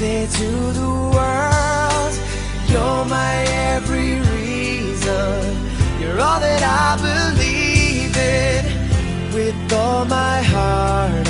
say to the world, You're my every reason. You're all that I believe in with all my heart.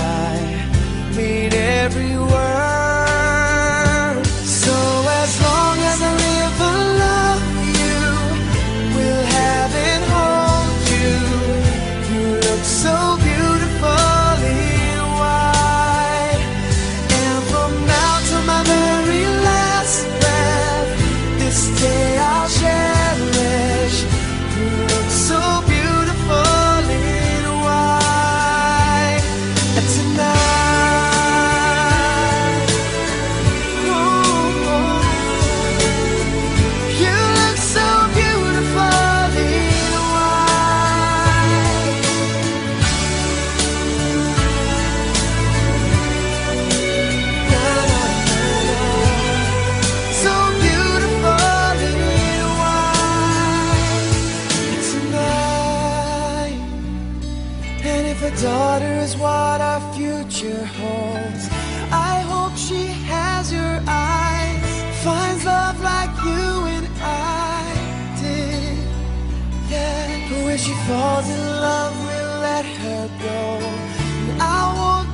Cause in love, we let her go. And I won't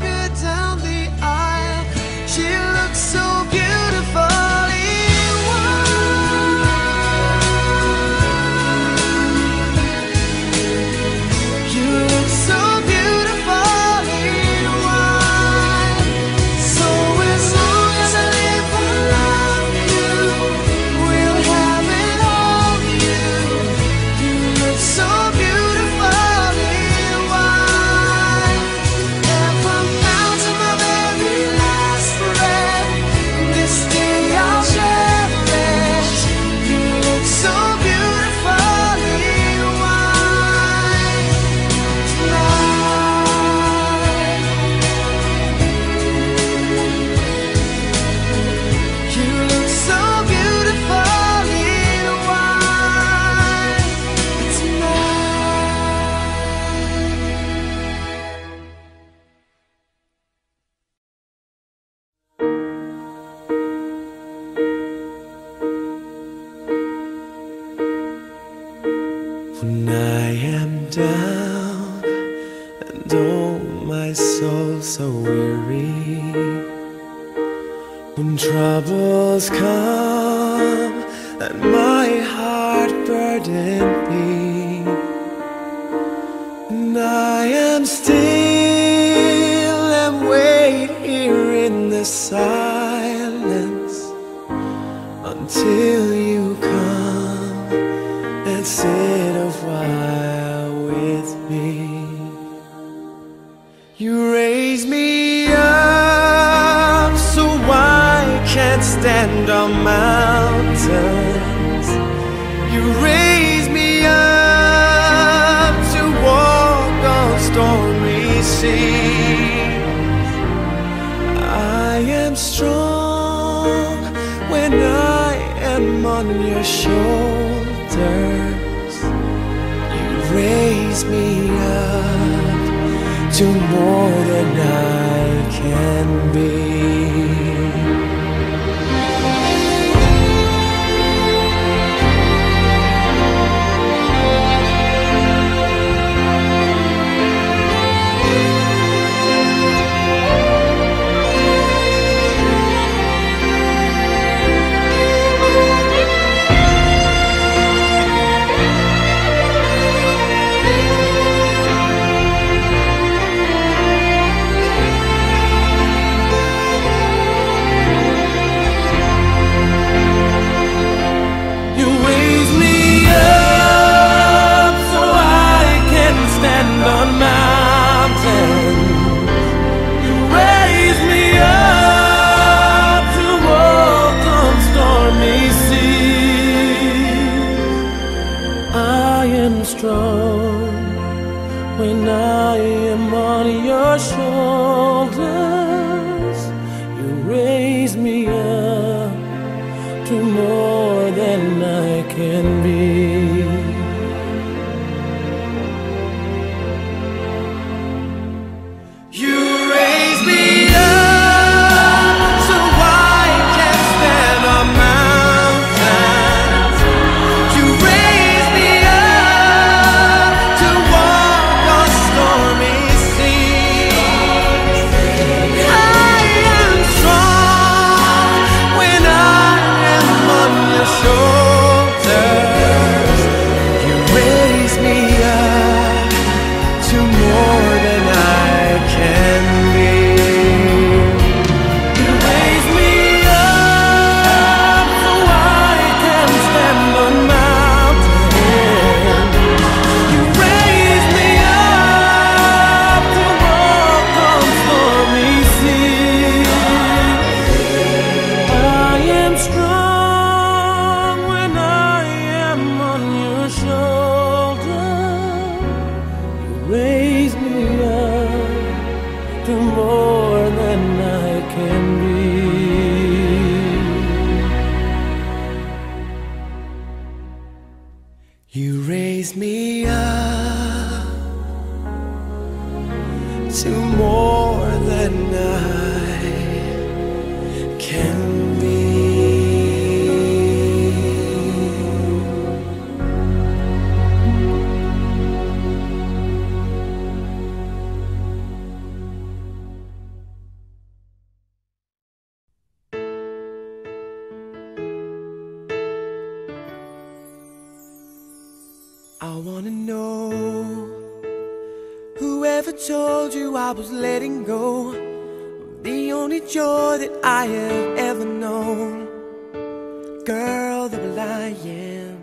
him.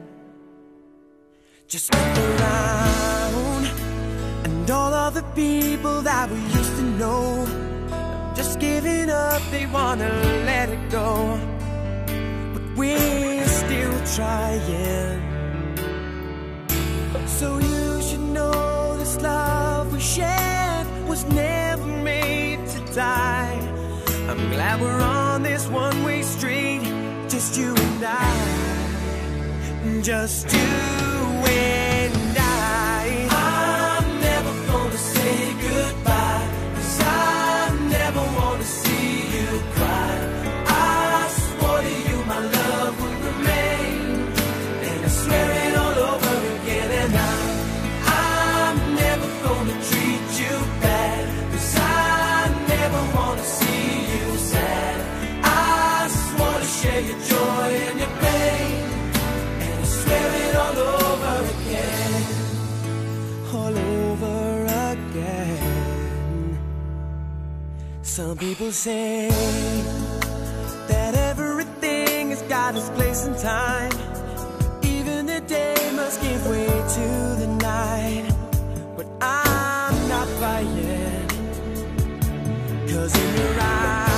Just look around, and all of the people that we used to know, just giving up, they wanna let it go. But we're still trying. So you should know this love we shared was never made to die. I'm glad we're on this one-way street, just you and I just do it. Some people say that everything has got its place and time. Even the day must give way to the night. But I'm not crying, cause in your eyes.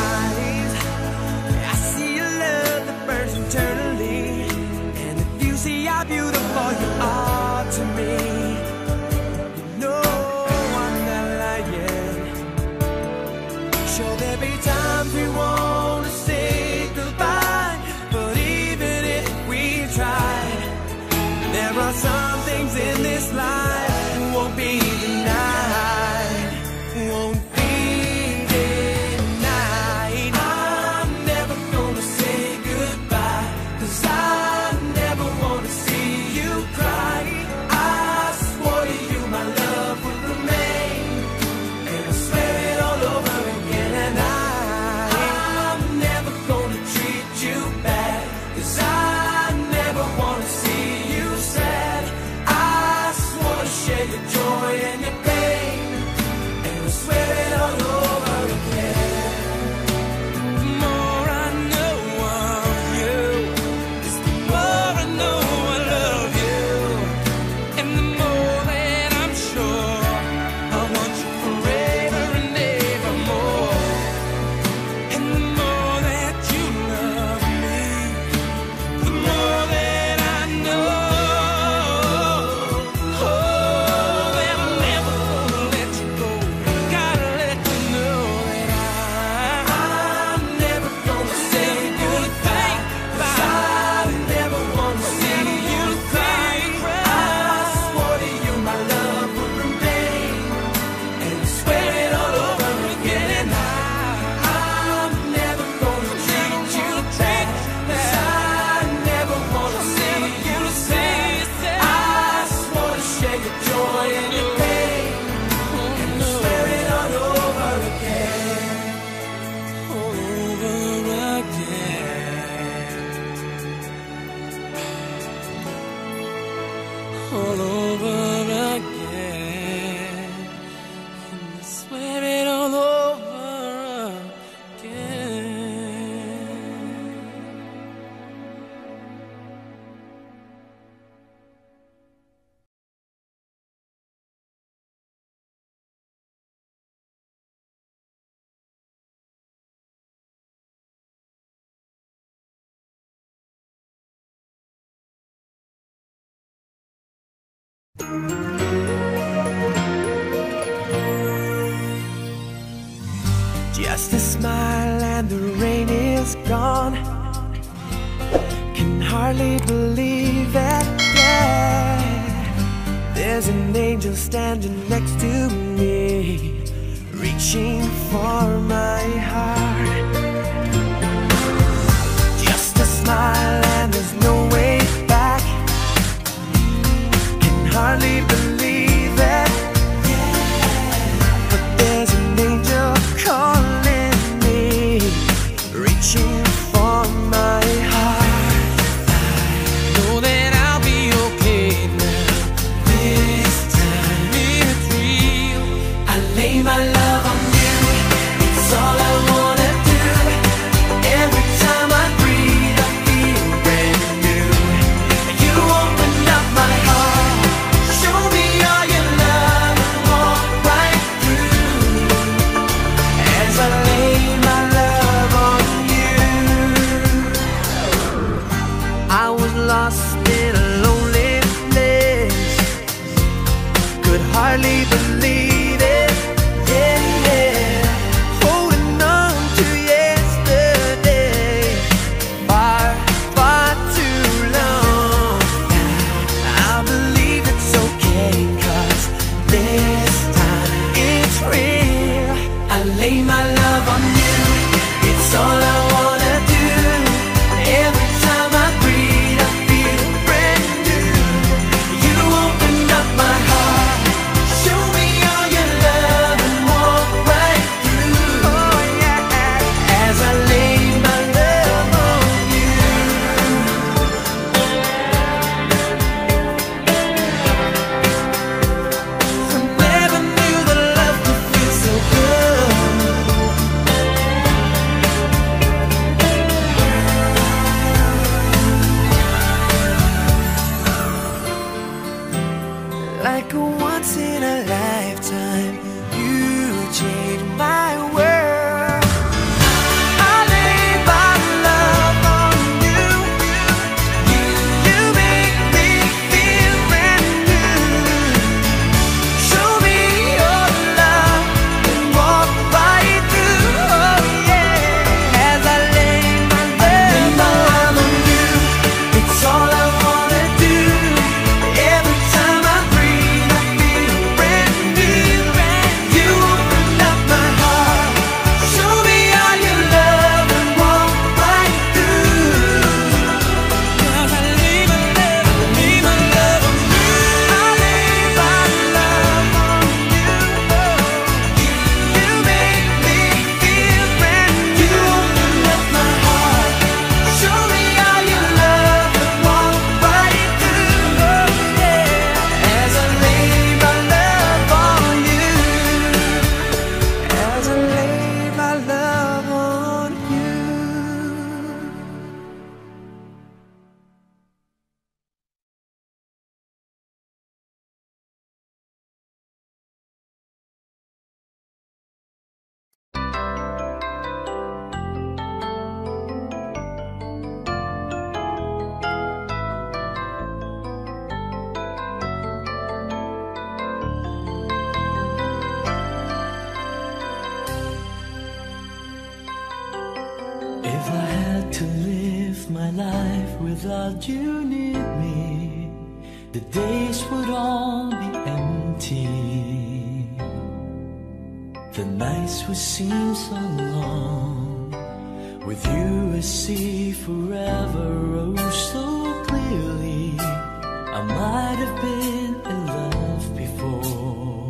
see forever oh so clearly. I might have been in love before,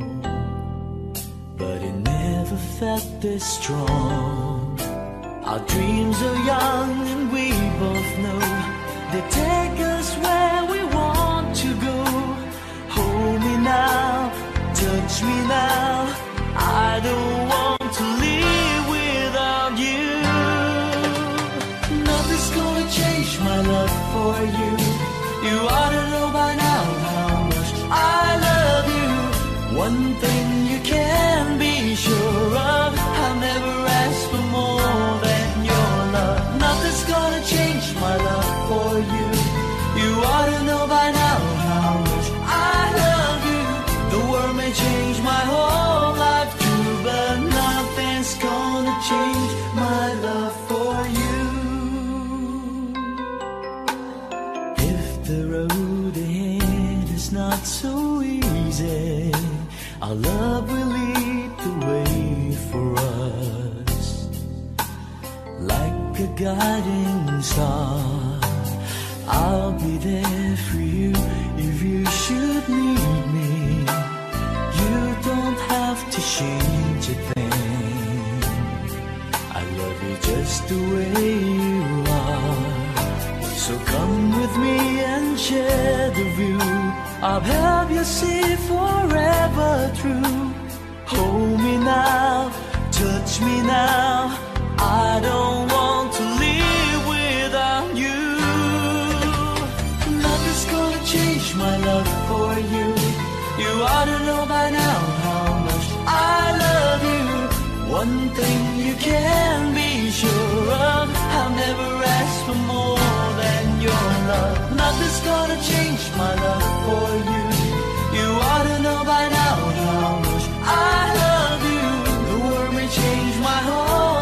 but it never felt this strong. Our dreams are young and we both know they take us where we want to go. Hold me now, touch me now. I don't want for you. You ought guiding star. I'll be there for you if you should need me. You don't have to change a thing. I love you just the way you are. So come with me and share the view. I'll help you see forever through. Hold me now, touch me now. I don't out how much I love you. One thing you can be sure of, I'll never ask for more than your love. Nothing's gonna change my love for you. You ought to know by now how much I love you. The world may change my whole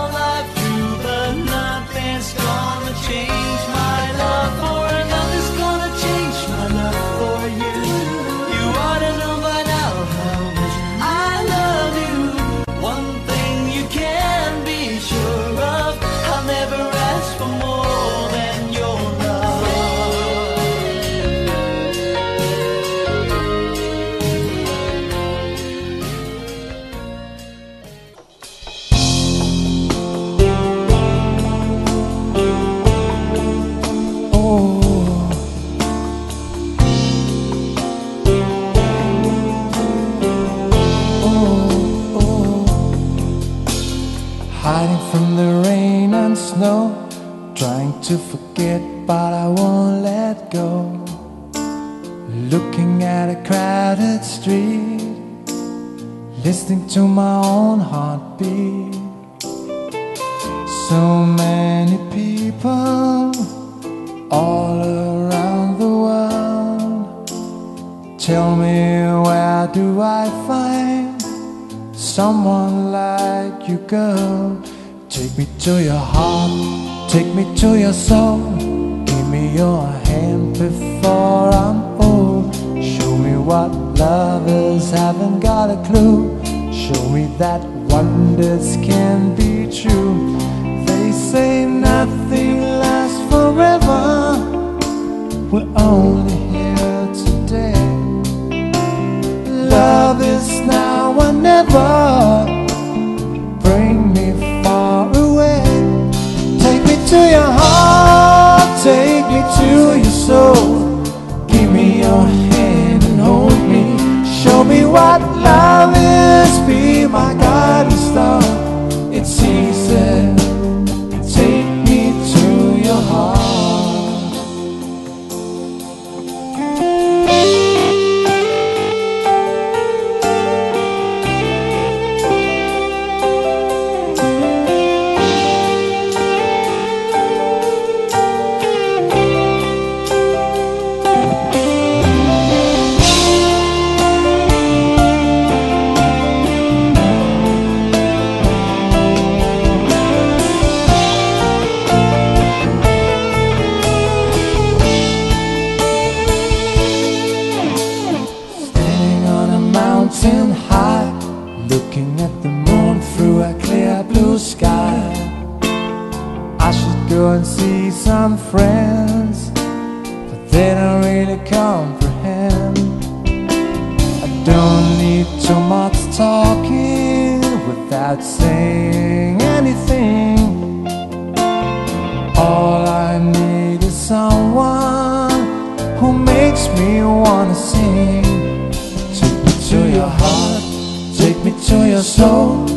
your soul, give me your hand before I'm old. Show me what lovers haven't got a clue. Show me that wonders can. soul.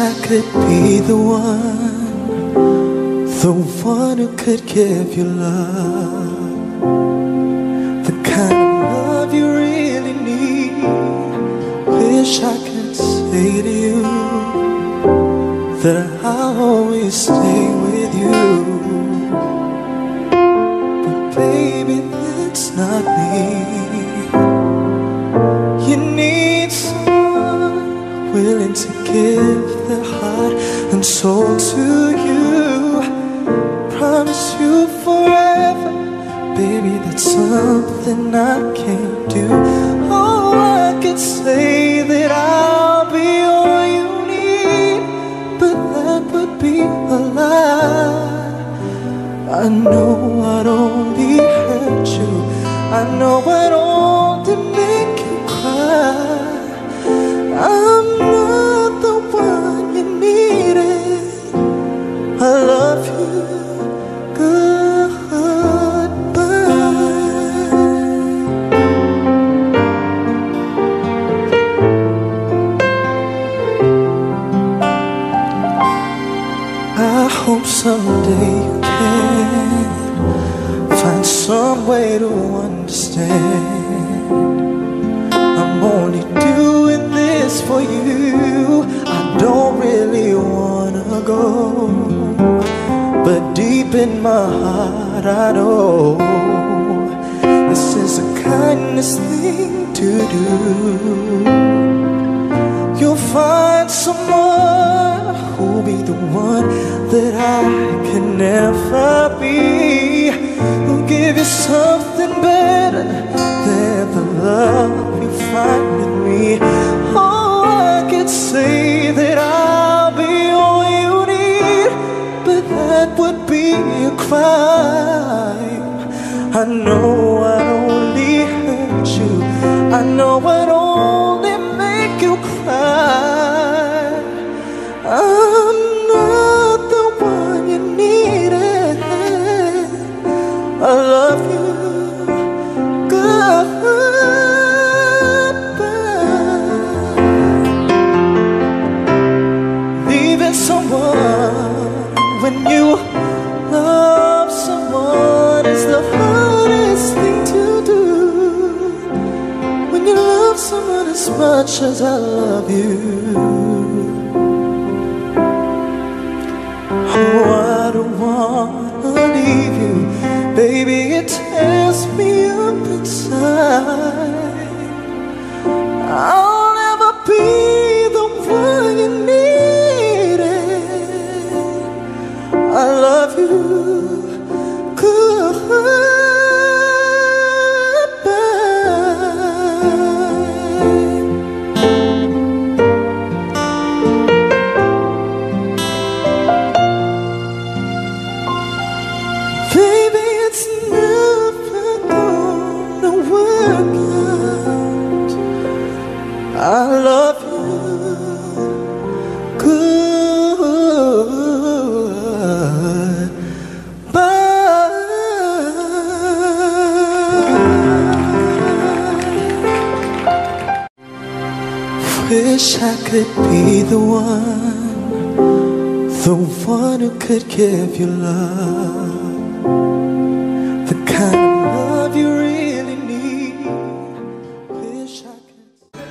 I could be the one, the one who could give you love, the kind of love you really need. Wish I could say to you that I'll always stay with you, but baby, that's not me. their heart and soul to you. Promise you forever, baby, that's something I But deep in my heart I know This is the kindest thing to do. You'll find someone who'll be the one That I can never be Who'll give you something better Than the love you find in me. Oh, I could say that fine. I know I only hurt you. I know I don't. As I love you. Oh, I don't wanna leave you, baby. It tears me up inside. Could give you love, the kind of love you really need. Wish I could.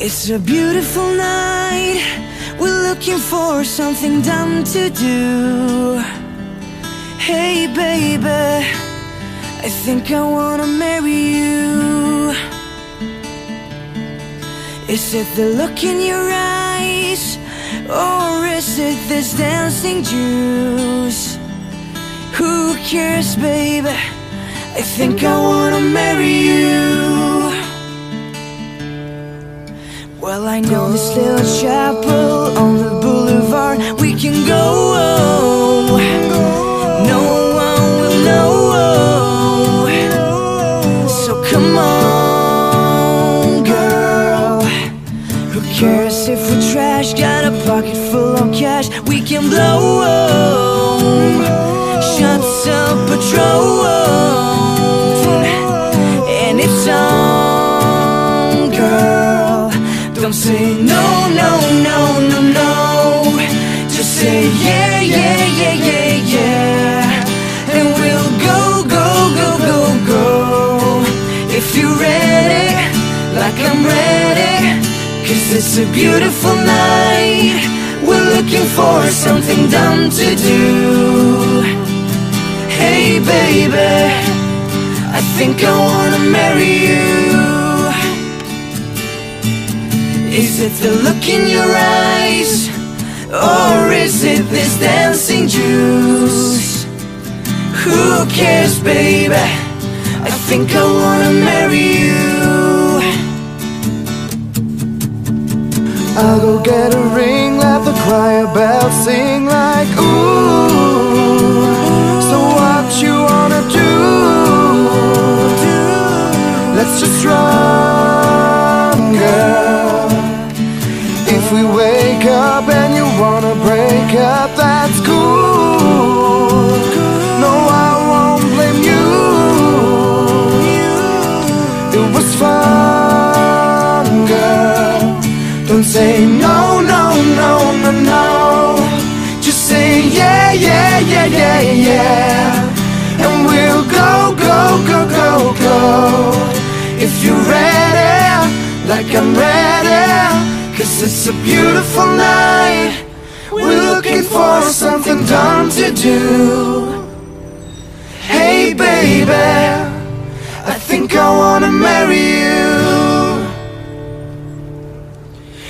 It's a beautiful night. We're looking for something dumb to do. Hey, baby, I think I wanna marry you. Is it the look in your eyes? Or is it this dancing juice? Who cares, baby? I think I wanna marry you. Well, I know this little chapel on the boulevard. We can go. Pocket full of cash. We can blow. Shots of Patron. And it's on, girl. Don't say no, no, no, no, no. Just say yeah, yeah, yeah, yeah, yeah. And we'll go, go, go, go, go. If you're ready, like I'm ready. Cause it's a beautiful night. We're looking for something dumb to do. Hey, baby, I think I wanna marry you. Is it the look in your eyes? Or is it this dancing juice? Who cares, baby? I think I wanna marry you. I'll go get a ring, let the choir bells sing like ooh. So what you wanna do? Let's just run, girl. If we wake up and you wanna break up, that's cool. No, I won't blame you. It was fun. Don't say no, no, no, no, no. Just say yeah, yeah, yeah, yeah, yeah. And we'll go, go, go, go, go. If you're ready, like I'm ready. Cause it's a beautiful night. We're looking for something dumb to do. Hey, baby, I think I wanna marry you.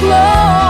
close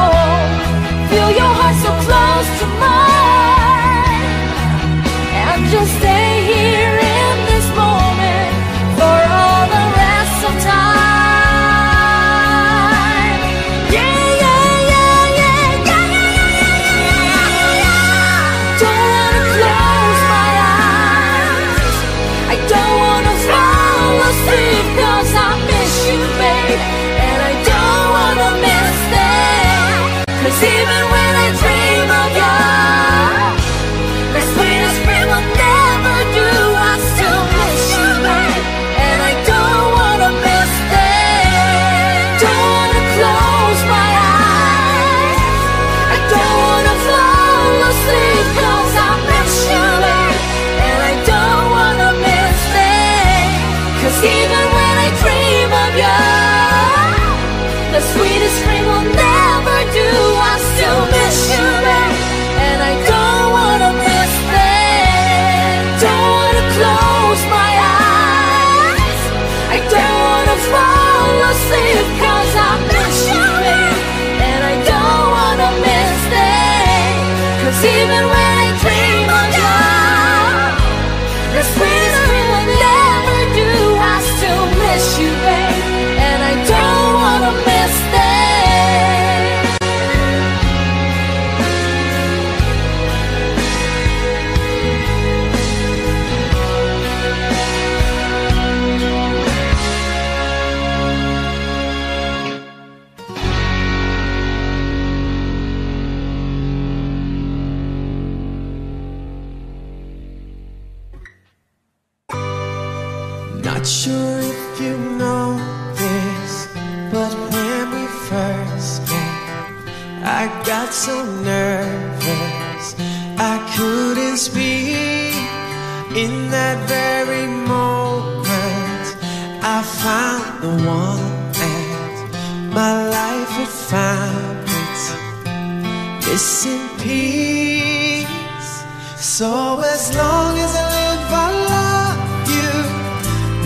Kiss in peace. So as long as I live, I love you.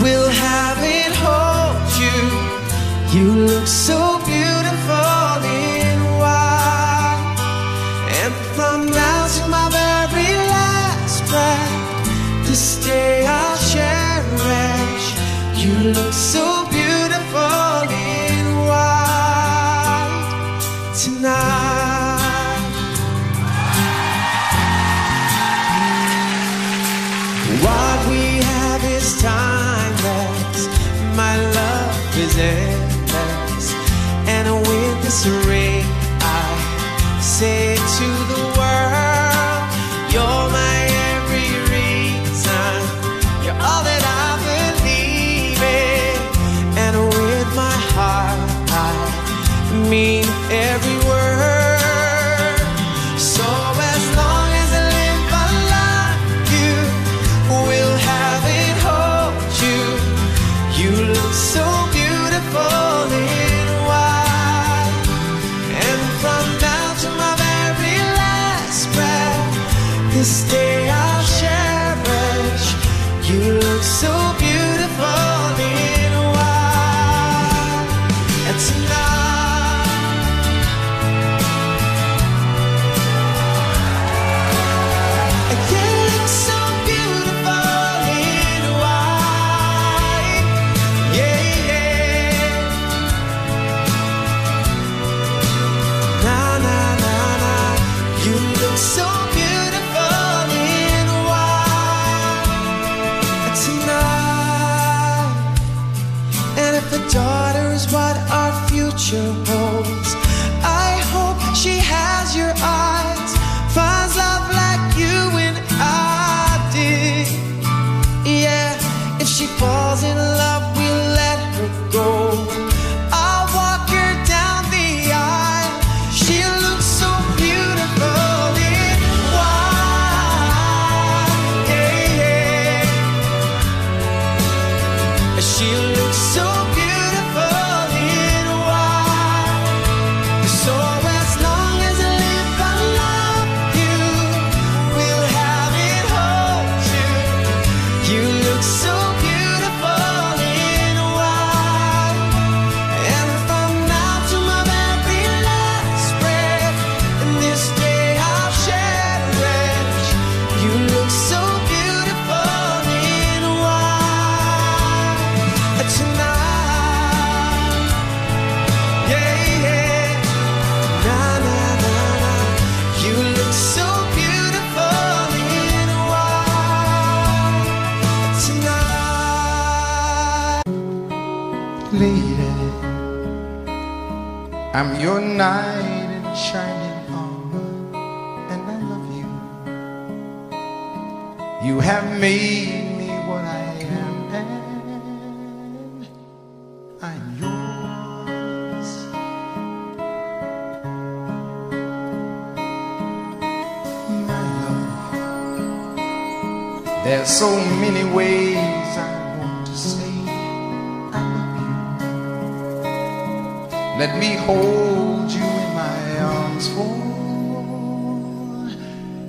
We'll have it hold you. You look so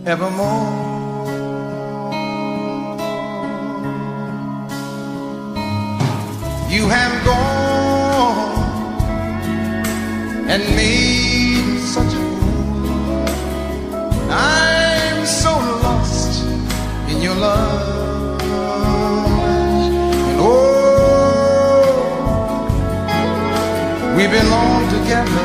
evermore. You have gone and made such a fool. I'm so lost in your love. And oh, we belong together.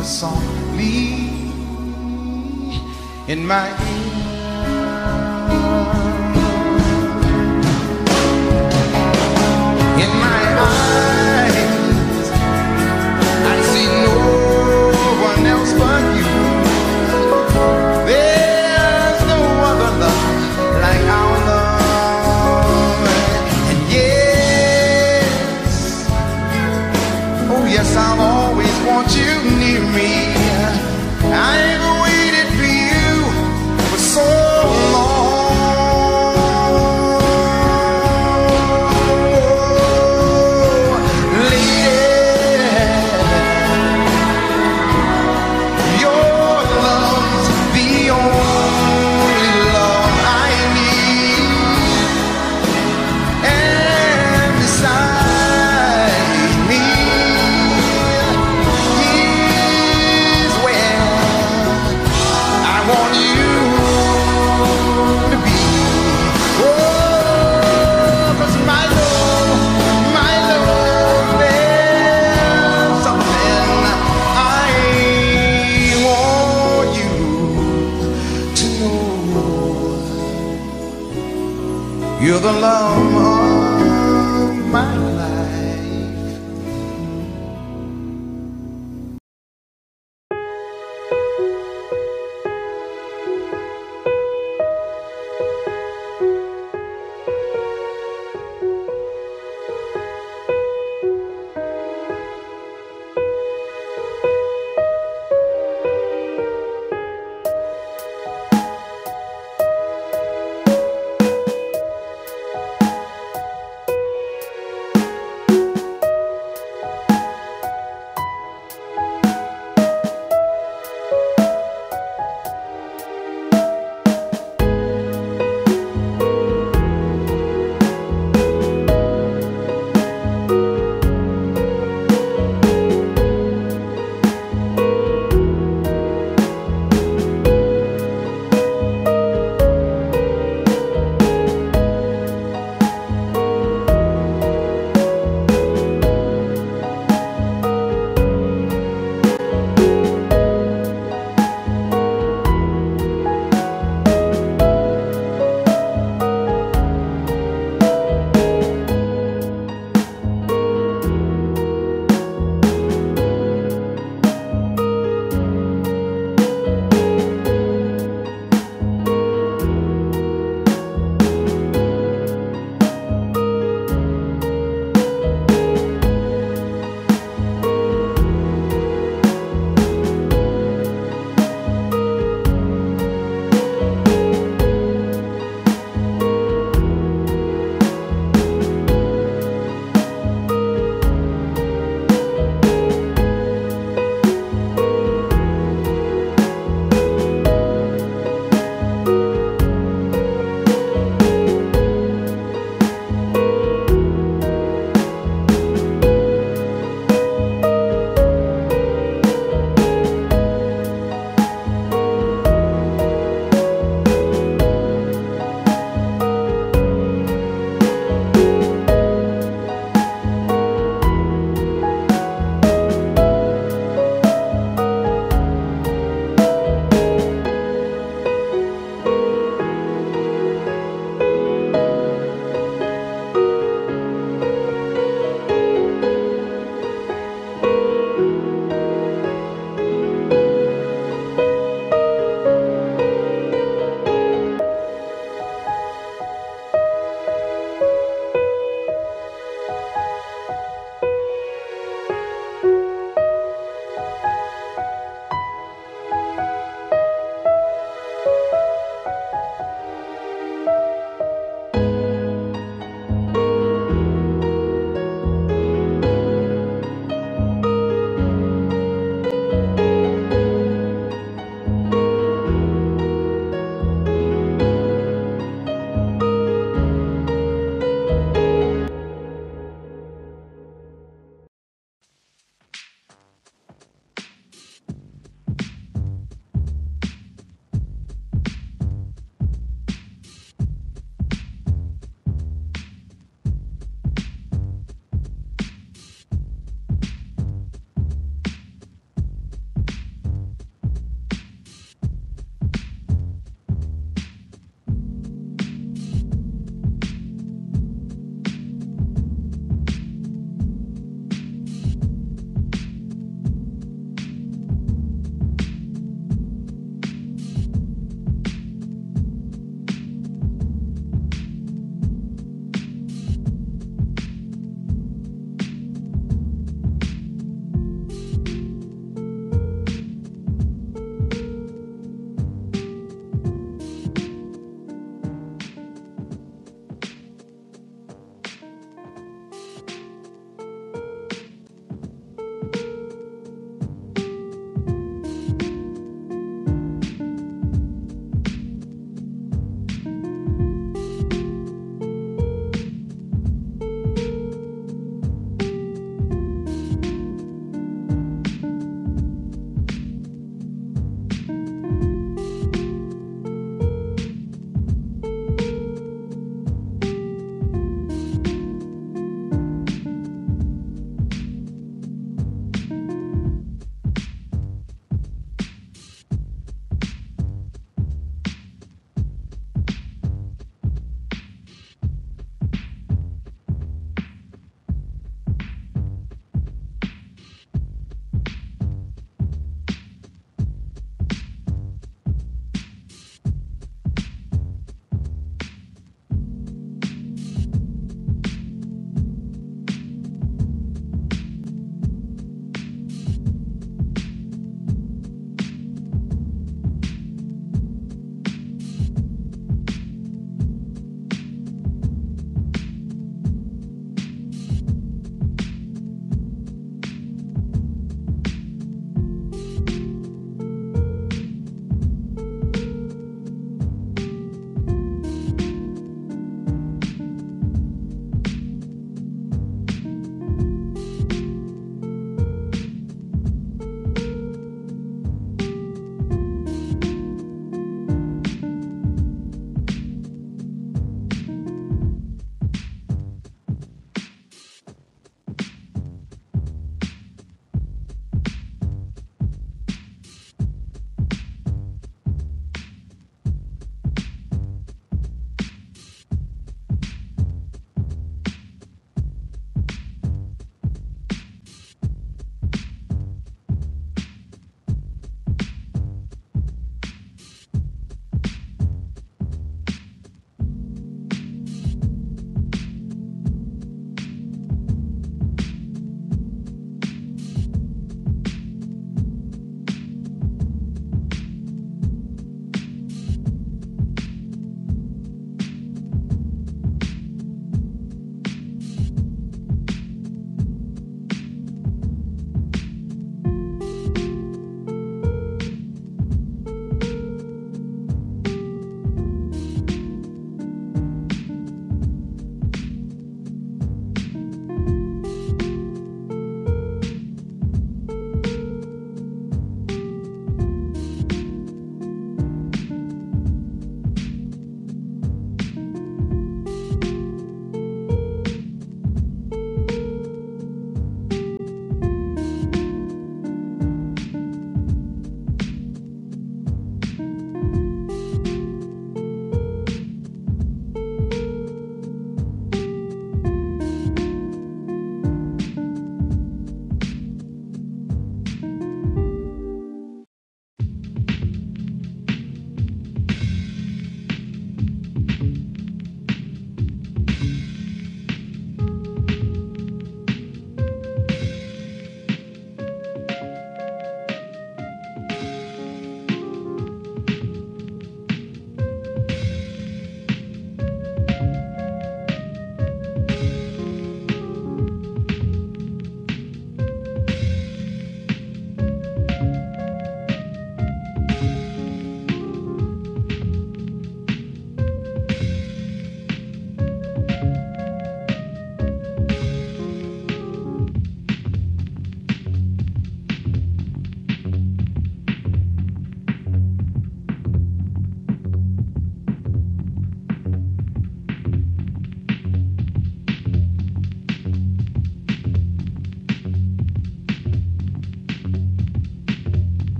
whisper softly in my ear. In my eyes, I see no one else but you. There's no other love like our love. And yes, oh yes, I'll always want you me.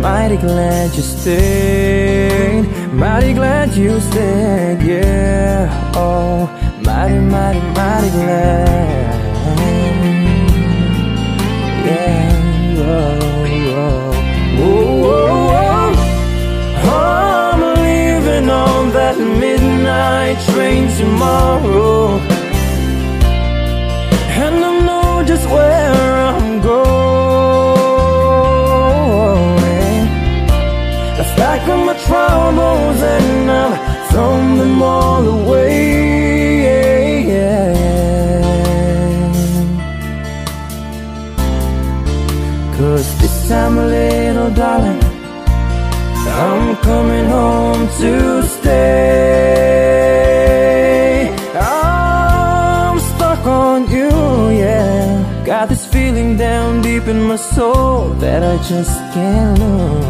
Mighty glad you stayed. Mighty glad you stayed. Yeah. Oh, mighty, mighty, mighty glad. Yeah. Oh, oh. I'm leaving on that midnight train tomorrow. And I know just where I'm going. Up my troubles and I've thrown them all away. Cause this time, little darling, I'm coming home to stay. I'm stuck on you, yeah. Got this feeling down deep in my soul that I just can't lose.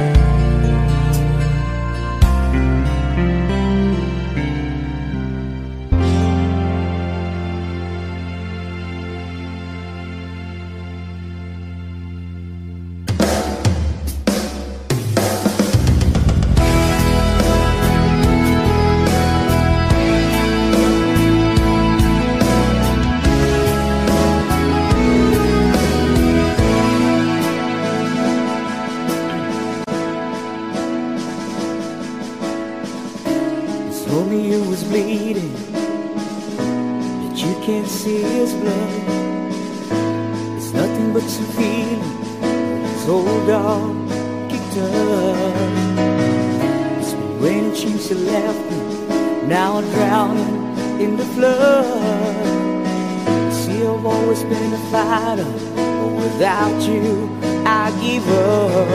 You, I give up.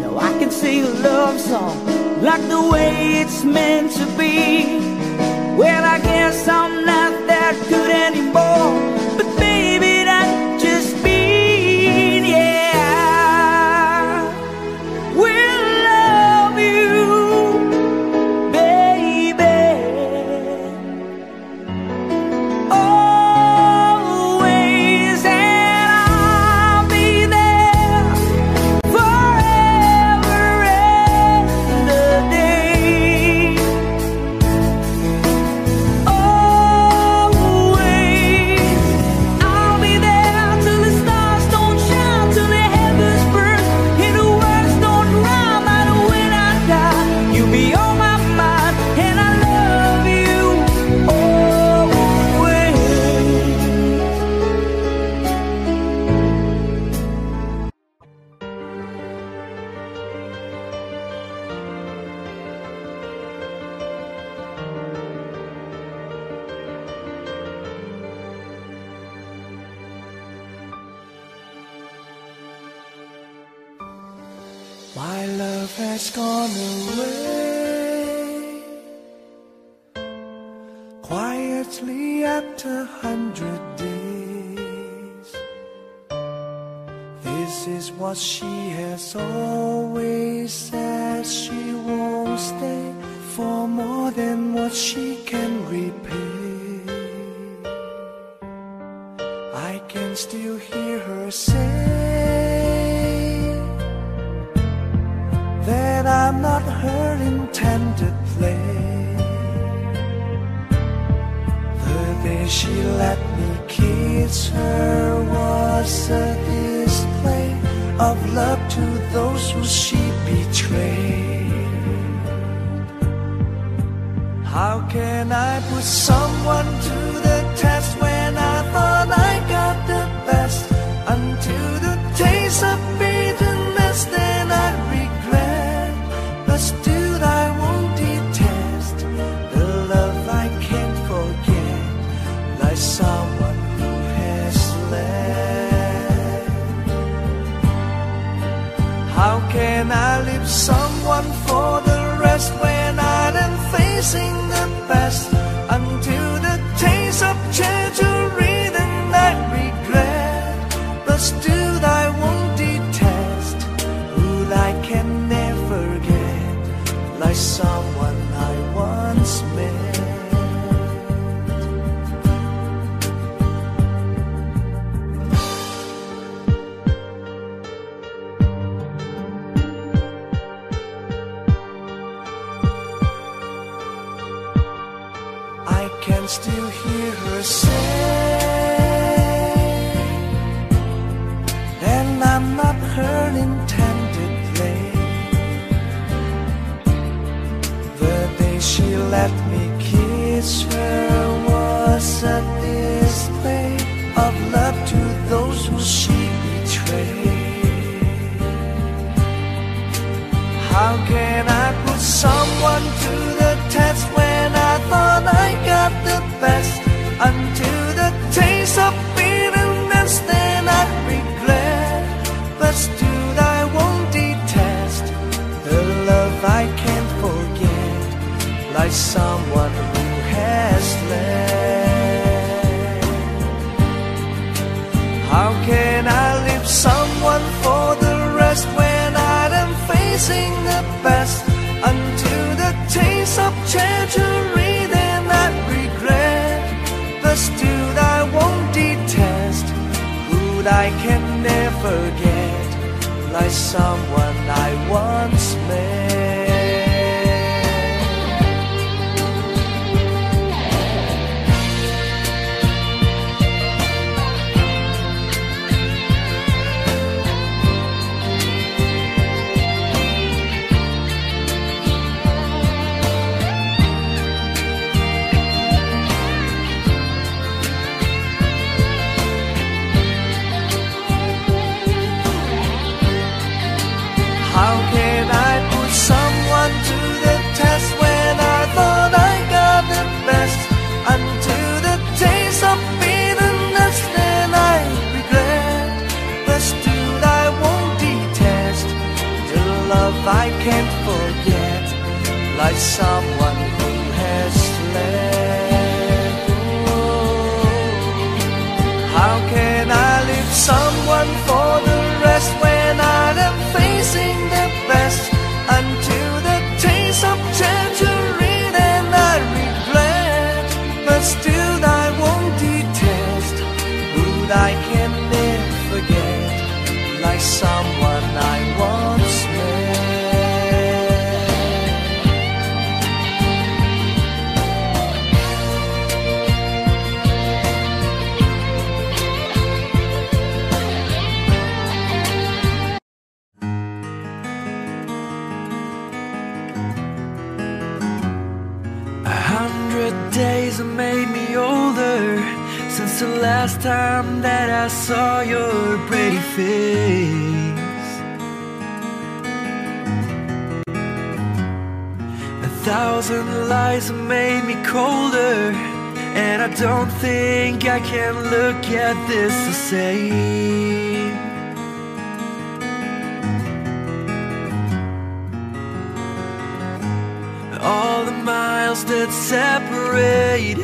Now I can sing a love song like the way it's meant still hear her say, and I'm not her intended play. The day she let me kiss her was a some last time that I saw your pretty face. A thousand lies made me colder And I don't think I can look at this the same. All the miles that separate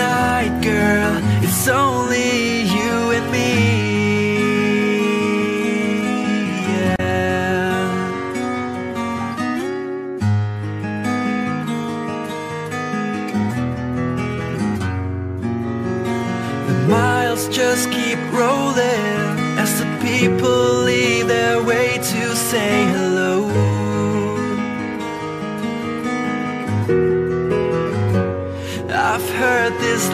Tonight, girl, it's only you and me. The miles just keep rolling as the people leave their way to say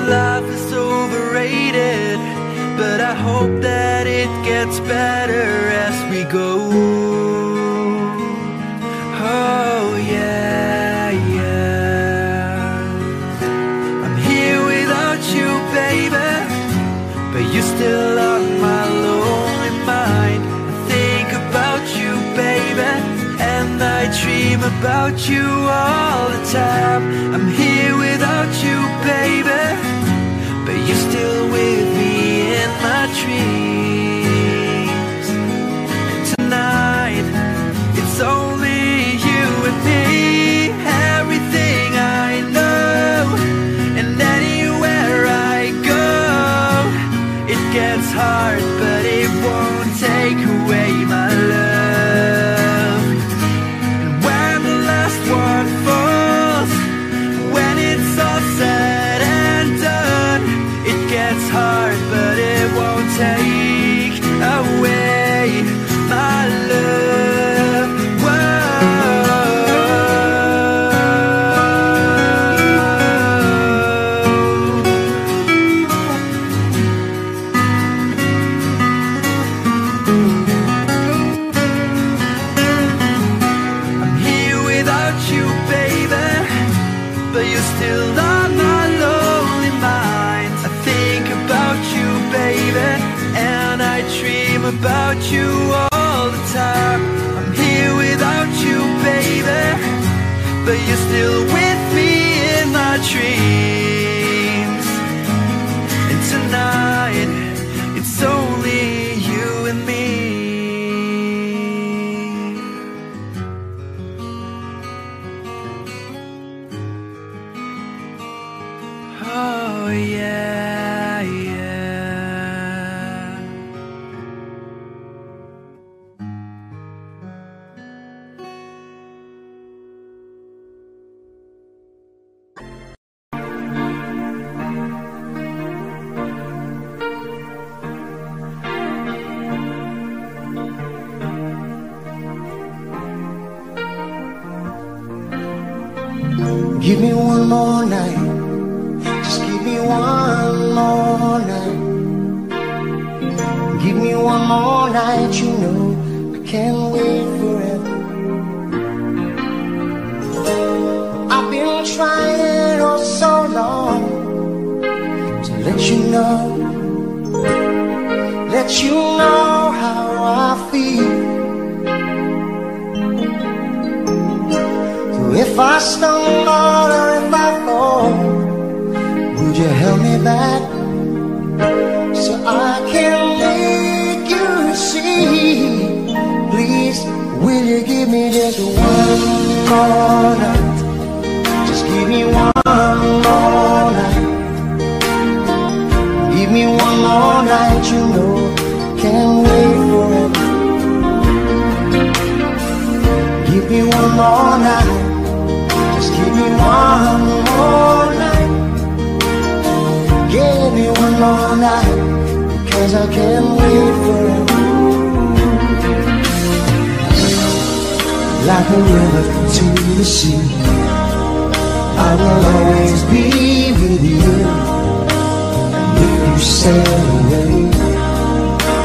life is overrated, but I hope that it gets better as we go. Oh, yeah, yeah. I'm here without you, baby, but you're still on my lonely mind. I think about you, baby, and I dream about you all the time. I'm here still with me in my dreams. like a river to the sea. I will always be with you. And if you sail away,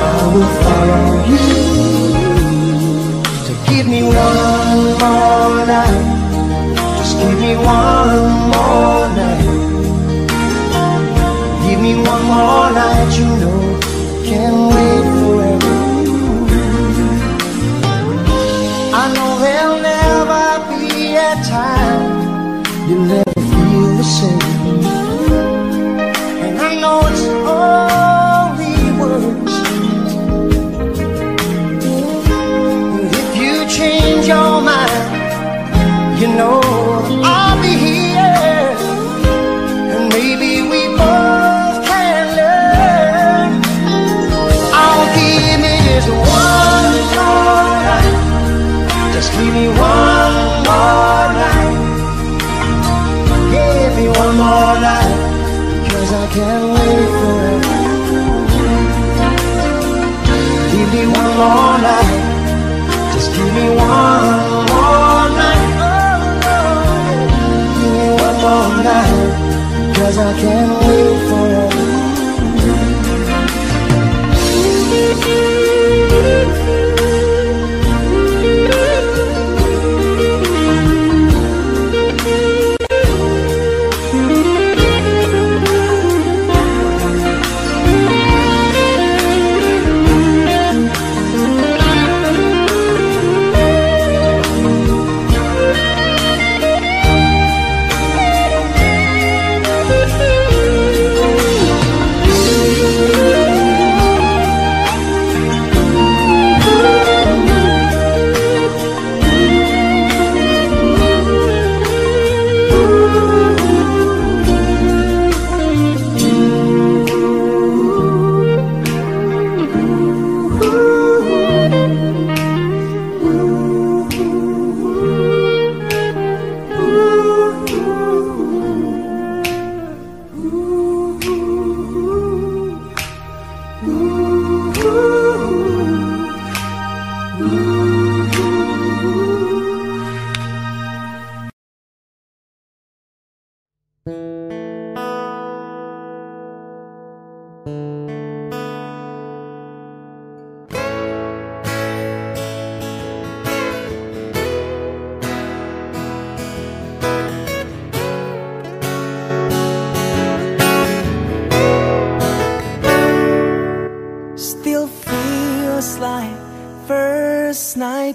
I will follow you. So give me one more night. Just give me one more night. Give me one more night, you know, can't wait. Cause I can't wait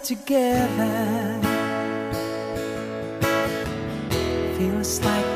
together. Feels like